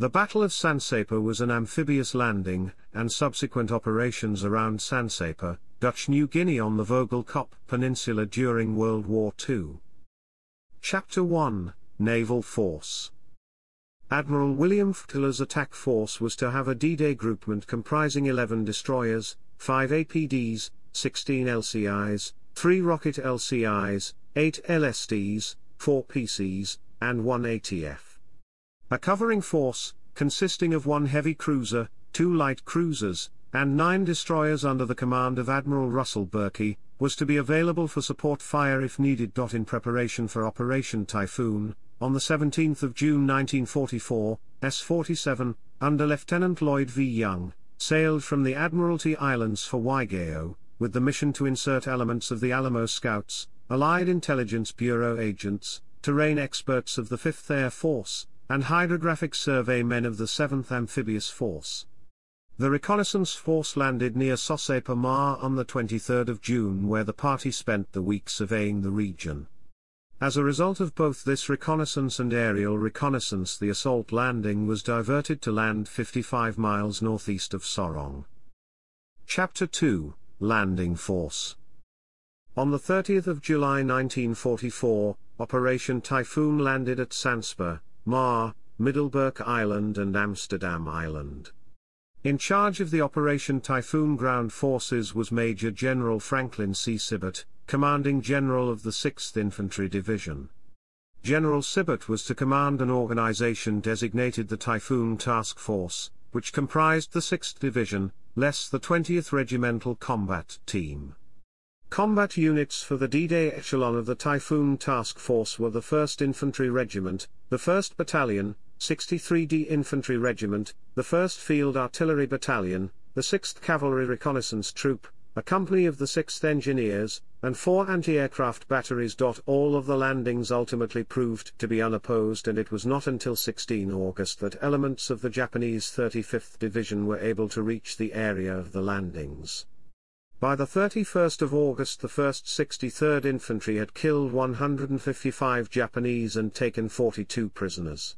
The Battle of Sansapor was an amphibious landing, and subsequent operations around Sansapor, Dutch New Guinea on the Vogelkop Peninsula during World War II. Chapter 1 Naval Force Admiral William Fowler's attack force was to have a D-Day groupment comprising 11 destroyers, 5 APDs, 16 LCIs, 3 rocket LCIs, 8 LSDs, 4 PCs, and 1 ATF. A covering force, consisting of one heavy cruiser, two light cruisers, and nine destroyers under the command of Admiral Russell Berkey, was to be available for support fire if needed. In preparation for Operation Typhoon, on the 17th of June 1944, S-47, under Lieutenant Lloyd V. Young, sailed from the Admiralty Islands for Waigeo, with the mission to insert elements of the Alamo Scouts, Allied Intelligence Bureau agents, terrain experts of the 5th Air Force, and hydrographic survey men of the 7th Amphibious Force. The reconnaissance force landed near Maar on the 23rd of June where the party spent the week surveying the region. As a result of both this reconnaissance and aerial reconnaissance the assault landing was diverted to land 55 miles northeast of Sorong. Chapter 2, Landing Force On the 30th of July 1944, Operation Typhoon landed at Sansapor, Maar, Middleburg Island and Amsterdam Island. In charge of the Operation Typhoon ground forces was Major General Franklin C. Sibert, commanding general of the 6th Infantry Division. General Sibert was to command an organization designated the Typhoon Task Force, which comprised the 6th Division, less the 20th Regimental Combat Team. Combat units for the D-Day echelon of the Typhoon Task Force were the 1st Infantry Regiment, the 1st Battalion, 63d Infantry Regiment, the 1st Field Artillery Battalion, the 6th Cavalry Reconnaissance Troop, a company of the 6th Engineers, and four anti-aircraft batteries. All of the landings ultimately proved to be unopposed and it was not until 16 August that elements of the Japanese 35th Division were able to reach the area of the landings. By the 31st of August the 1st 63rd Infantry had killed 155 Japanese and taken 42 prisoners.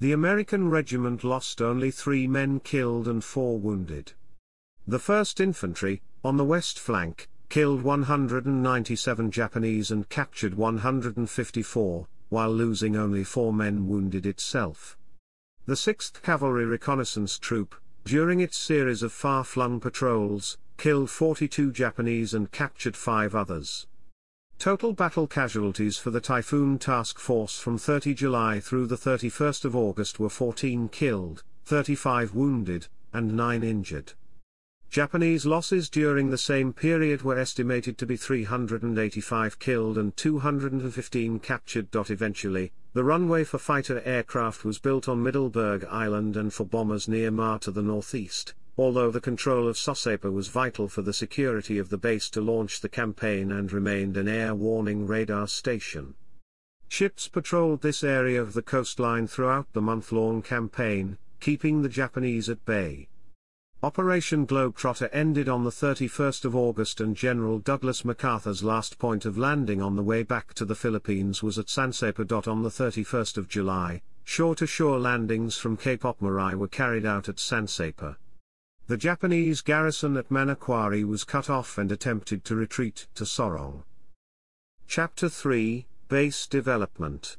The American regiment lost only three men killed and four wounded. The 1st Infantry, on the west flank, killed 197 Japanese and captured 154, while losing only four men wounded itself. The 6th Cavalry Reconnaissance Troop, during its series of far-flung patrols, killed 42 Japanese and captured 5 others. Total battle casualties for the Typhoon Task Force from 30 July through the 31st of August were 14 killed, 35 wounded, and 9 injured. Japanese losses during the same period were estimated to be 385 killed and 215 captured. Eventually, the runway for fighter aircraft was built on Middleburg Island and for bombers near Maar to the northeast, although the control of Sansapor was vital for the security of the base to launch the campaign and remained an air warning radar station. Ships patrolled this area of the coastline throughout the month-long campaign, keeping the Japanese at bay. Operation Globetrotter ended on the 31st of August and General Douglas MacArthur's last point of landing on the way back to the Philippines was at Sansapor. On the 31st of July, shore-to-shore landings from Cape Opmarai were carried out at Sansapor. The Japanese garrison at Manokwari was cut off and attempted to retreat to Sorong. Chapter 3 Base Development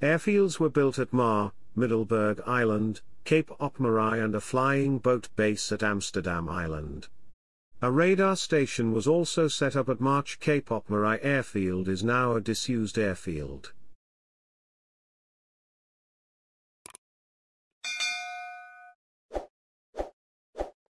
Airfields were built at Mar, Middelburg Island, Cape Opmarai and a flying boat base at Amsterdam Island. A radar station was also set up at March Cape Opmarai Airfield is now a disused airfield.